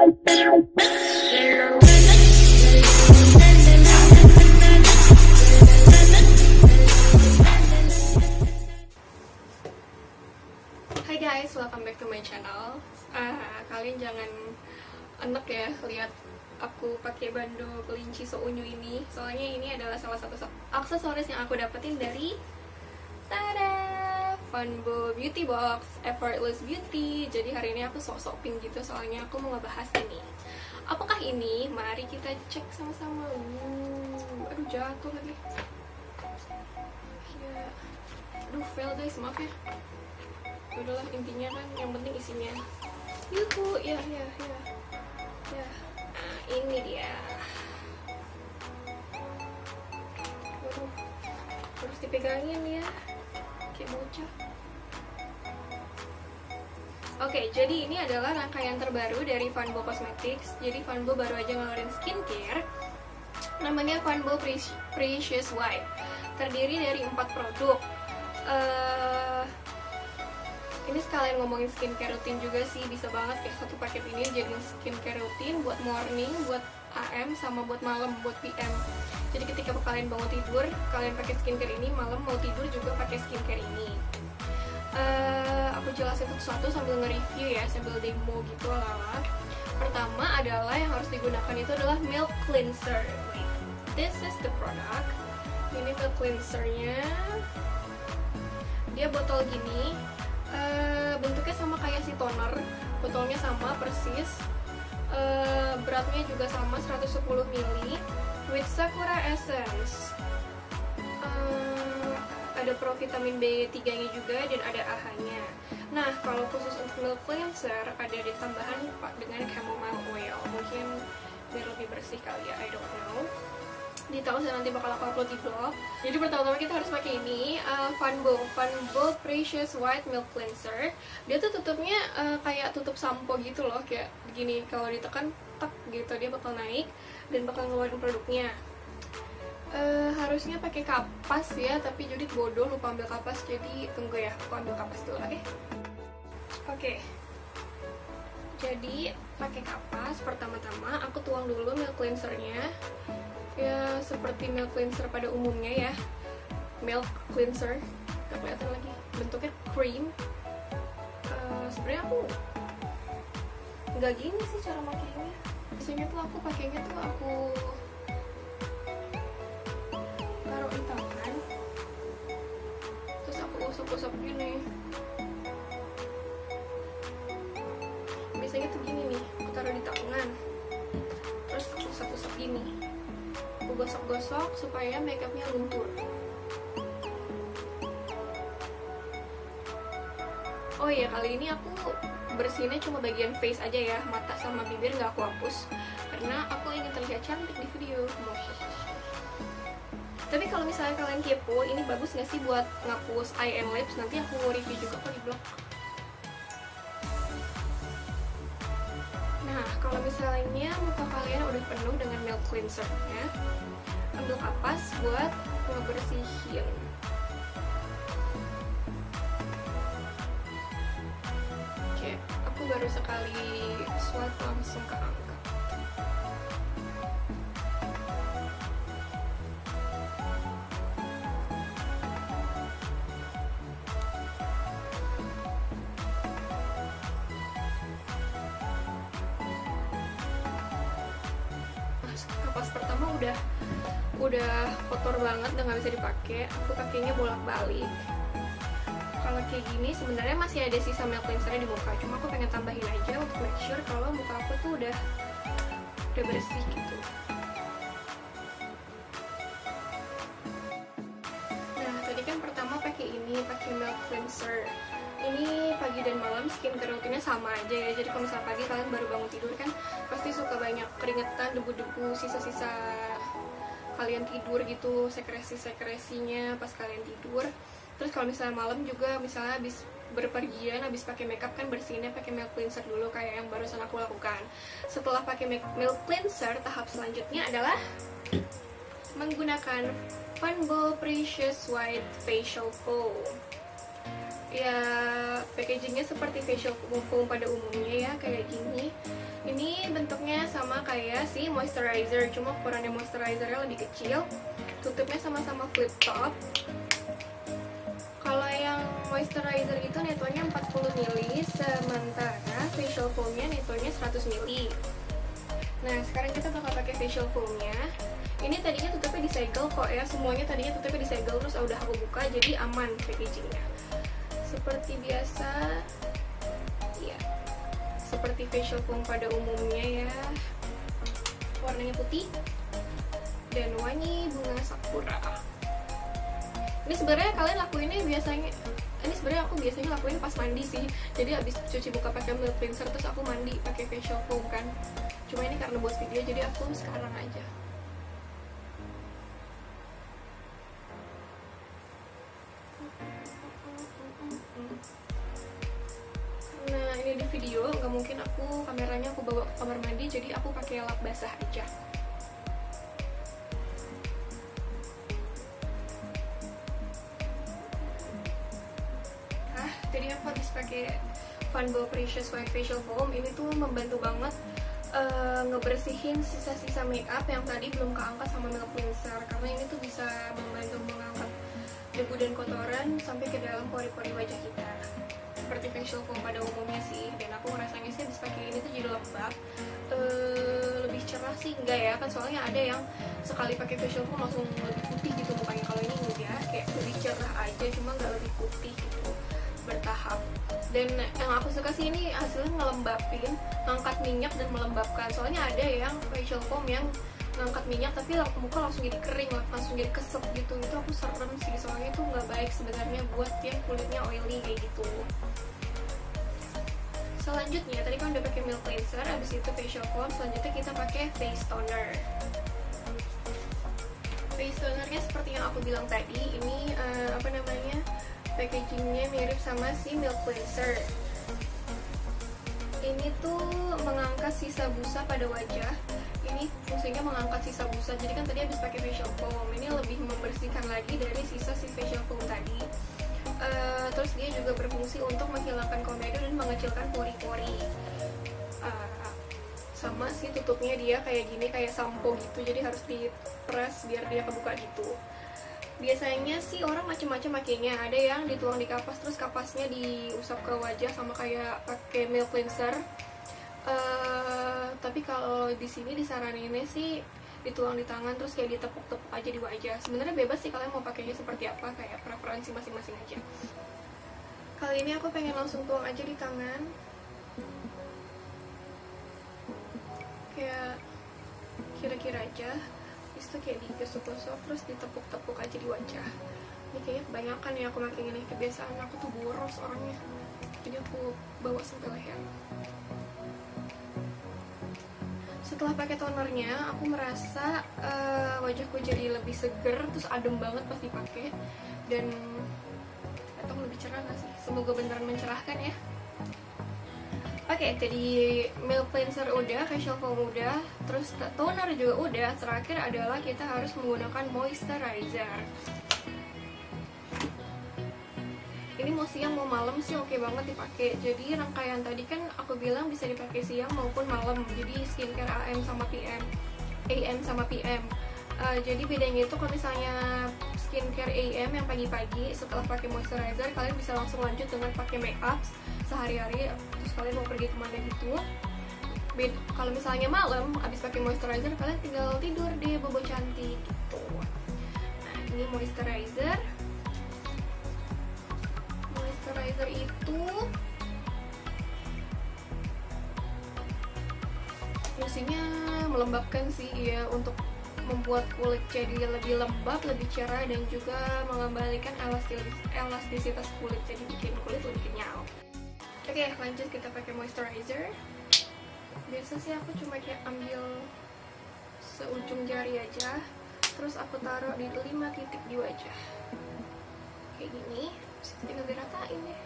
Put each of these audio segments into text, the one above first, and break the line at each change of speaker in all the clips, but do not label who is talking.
Guys, welcome back to my channel. Ah, kalian jangan enek ya lihat aku pakai bando kelinci sounyu ini. Soalnya ini adalah salah satu aksesoris yang aku dapetin dari Tada! Funbo Beauty Box Effortless Beauty. Jadi hari ini aku sok-sok pink gitu soalnya aku mau ngebahas ini. Apakah ini? Mari kita cek sama-sama. Uh, aduh jatuh lagi. Ya. Aduh fail guys, maaf ya udahlah intinya kan yang penting isinya yuhu ya ya ya ya nah ini dia Waduh, harus dipegangin ya kayak bocah Oke, jadi ini adalah rangkaian terbaru dari Funbo Cosmetics. Jadi Funbo baru aja ngeluarin skincare namanya Funbo Precious White. Terdiri dari empat produk. Uh, ini sekalian ngomongin skincare rutin juga sih bisa banget kayak satu paket ini jadi skincare rutin buat morning, buat AM sama buat malam, buat PM. Jadi ketika kalian bangun tidur, kalian pakai skincare ini, malam mau tidur juga pakai skincare ini. Uh, aku jelasin satu-satu sambil nge-review ya, sambil demo gitu ala Pertama adalah yang harus digunakan itu adalah milk cleanser. This is the product. Ini milk cleansernya. Dia botol gini, Uh, bentuknya sama kayak si toner botolnya sama persis uh, beratnya juga sama 110 ml with sakura essence uh, ada pro vitamin B3 nya juga dan ada AHA nya. Nah kalau khusus untuk milk cleanser ada ditambahan dengan chamomile oil. Mungkin biar lebih bersih kali ya I don't know di tahun saya nanti bakal aku upload di blog jadi pertama-tama kita harus pakai ini uh, Funbo Funbo Precious White Milk Cleanser. Dia tuh tutupnya uh, kayak tutup sampo gitu loh kayak begini kalau ditekan tak gitu. Dia bakal naik dan bakal ngeluarin produknya. Uh, harusnya pakai kapas ya tapi Judit bodoh lupa ambil kapas jadi tunggu ya aku ambil kapas dulu oke? Okay? oke. Okay. jadi pakai kapas pertama-tama aku tuang dulu milk cleansernya ya seperti milk cleanser pada umumnya ya. Milk cleanser. Gak kelihatan lagi. Bentuknya cream. Uh, sebenarnya aku nggak gini sih cara makainya. Biasanya tuh aku pakainya tuh aku taruh di tangan. Terus aku usap-usap gini. Biasanya tuh gini nih. Aku taruh di tangan. Terus aku usap-usap gini gosok-gosok supaya makeupnya luntur oh iya kali ini aku bersihinnya cuma bagian face aja ya. Mata sama bibir nggak aku hapus. Karena aku ingin terlihat cantik di video. Tapi kalau misalnya kalian kepo ini bagus nggak sih buat ngapus eye and lips? Nanti aku review juga kok di blog kalau misalnya muka kalian udah penuh dengan milk cleansernya, ambil kapas buat ngebersihin. Oke, aku baru sekali swipe langsung ke angka. Pertama udah udah kotor banget dan nggak bisa dipakai aku pakainya bolak-balik. Kalau kayak gini sebenarnya masih ada sisa milk cleansernya di muka cuma aku pengen tambahin aja untuk make sure kalau muka aku tuh udah udah bersih gitu skincare rutinnya sama aja ya. Jadi kalau misalnya pagi kalian baru bangun tidur kan pasti suka banyak keringetan debu-debu sisa-sisa kalian tidur gitu sekresi-sekresinya pas kalian tidur. Terus kalau misalnya malam juga misalnya habis berpergian habis pakai makeup kan bersihinnya pakai milk cleanser dulu kayak yang barusan aku lakukan. Setelah pakai milk cleanser tahap selanjutnya adalah menggunakan Funbo Precious White Facial Foam ya packagingnya seperti facial foam pada umumnya ya kayak gini. Ini bentuknya sama kayak si moisturizer cuma ukurannya moisturizernya lebih kecil. Tutupnya sama-sama flip top. Kalau yang moisturizer itu netonya 40 ml sementara facial foamnya netonya 100 ml nah sekarang kita bakal pakai facial foamnya. Ini tadinya tutupnya disegel kok ya semuanya tadinya tutupnya disegel terus udah aku buka jadi aman packagingnya seperti biasa ya seperti facial foam pada umumnya ya. Warnanya putih dan wangi bunga sakura. Ini sebenarnya kalian lakuinnya biasanya ini sebenarnya aku biasanya lakuin pas mandi sih. Jadi abis cuci muka pakai milk cleanser terus aku mandi pakai facial foam kan. Cuma ini karena buat video jadi aku sekarang aja nah ini di video nggak mungkin aku kameranya aku bawa ke kamar mandi jadi aku pakai lap basah aja. Ah tadi aku habis pakai Funbo Precious White Facial Foam ini tuh membantu banget uh, ngebersihin sisa-sisa makeup yang tadi belum keangkat sama milk cleanser karena ini tuh bisa membantu mengangkat debu dan kotoran sampai ke dalam pori-pori wajah kita seperti facial foam pada umumnya sih. Dan aku ngerasanya sih habis pakai ini tuh jadi lembab. Uh, lebih cerah sih enggak ya. Kan soalnya ada yang sekali pakai facial foam langsung lebih putih gitu mukanya. Kalau ini enggak kayak lebih cerah aja cuma nggak lebih putih gitu bertahap. Dan yang aku suka sih ini hasilnya ngelembapin ngangkat minyak dan melembabkan. Soalnya ada yang facial foam yang ngangkat minyak tapi muka langsung jadi kering langsung jadi kesep gitu. Itu aku serem sih soalnya itu nggak baik sebenarnya buat yang kulitnya oily kayak gitu. Selanjutnya tadi kan udah pakai milk cleanser abis itu facial foam selanjutnya kita pakai face toner. Face tonernya seperti yang aku bilang tadi ini uh, apa namanya packagingnya mirip sama si milk cleanser. Ini tuh mengangkat sisa busa pada wajah ini fungsinya mengangkat sisa busa. Jadi kan tadi habis pakai facial foam. Ini lebih membersihkan lagi dari sisa si facial foam tadi. Uh, terus dia juga berfungsi untuk menghilangkan komedo dan mengecilkan pori-pori. Uh, sama si tutupnya dia kayak gini kayak sampo gitu. Jadi harus diperas biar dia kebuka gitu. Biasanya sih orang macam-macam makainya ada yang dituang di kapas terus kapasnya diusap ke wajah sama kayak pakai milk cleanser uh, tapi kalau di sini disaraninnya sih dituang di tangan terus kayak ditepuk-tepuk aja di wajah. Sebenarnya bebas sih kalian mau pakainya seperti apa kayak preferensi masing-masing aja. Kali ini aku pengen langsung tuang aja di tangan. Kayak kira-kira aja. Itu kayak digosok-gosok terus ditepuk-tepuk aja di wajah. Ini kayaknya kebanyakan ya aku makin ini. Kebiasaan aku tuh boros orangnya. Jadi aku bawa sampai leher setelah pakai tonernya aku merasa uh, wajahku jadi lebih seger terus adem banget pas dipakai dan atau lebih cerah gak sih semoga beneran mencerahkan ya Oke, okay, jadi milk cleanser udah, facial foam udah, terus toner juga udah. Terakhir adalah kita harus menggunakan moisturizer. Ini mau siang mau malam sih oke okay banget dipakai. Jadi rangkaian tadi kan aku bilang bisa dipakai siang maupun malam. Jadi skincare AM sama PM, AM sama PM. Uh, jadi bedanya itu kalau misalnya skincare AM yang pagi-pagi setelah pakai moisturizer kalian bisa langsung lanjut dengan pakai makeup sehari-hari terus kalian mau pergi ke mana gitu Bed kalau misalnya malam abis pakai moisturizer kalian tinggal tidur deh bobo cantik gitu nah ini moisturizer moisturizer itu fungsinya melembabkan sih ya untuk membuat kulit jadi lebih lembab, lebih cerah dan juga mengembalikan elastisitas kulit jadi bikin kulit lebih kenyal. Oke, lanjut kita pakai moisturizer. Biasa sih aku cuma kayak ambil seujung jari aja, terus aku taruh di 5 titik di wajah. Kayak gini, deh.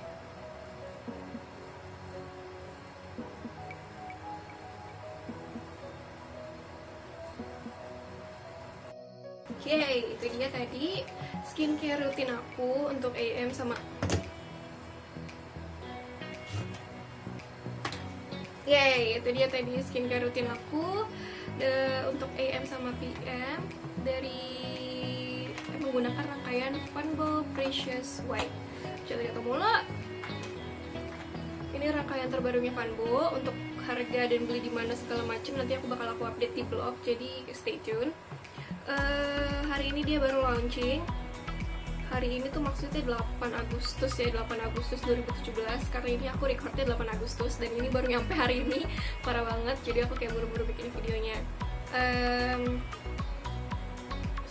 Oke, itu dia tadi skincare rutin aku untuk AM sama Yay, itu dia tadi skincare rutin aku De, untuk AM sama PM dari menggunakan rangkaian Funbo Precious White. Coba lihat mulu. Ini rangkaian terbarunya Funbo untuk harga dan beli di mana segala macam nanti aku bakal aku update di blog jadi stay tune. Uh, hari ini dia baru launching hari ini tuh maksudnya 8 Agustus ya 8 Agustus 2017 karena ini aku recordnya 8 Agustus dan ini baru nyampe hari ini parah banget jadi aku kayak buru-buru bikin videonya um,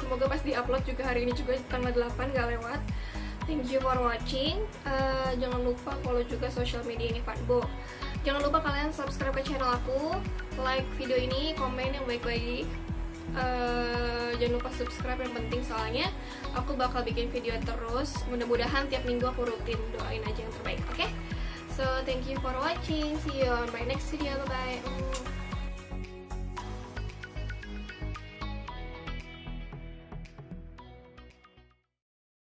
semoga pas di-upload juga hari ini juga tanggal 8 gak lewat. Thank you for watching. Uh, jangan lupa follow juga social media ini Fatbo jangan lupa kalian subscribe ke channel aku like video ini komen yang baik-baik. Uh, jangan lupa subscribe yang penting soalnya aku bakal bikin video terus. Mudah-mudahan tiap minggu aku rutin doain aja yang terbaik oke? Okay? so thank you for watching. See you on my next video. Bye bye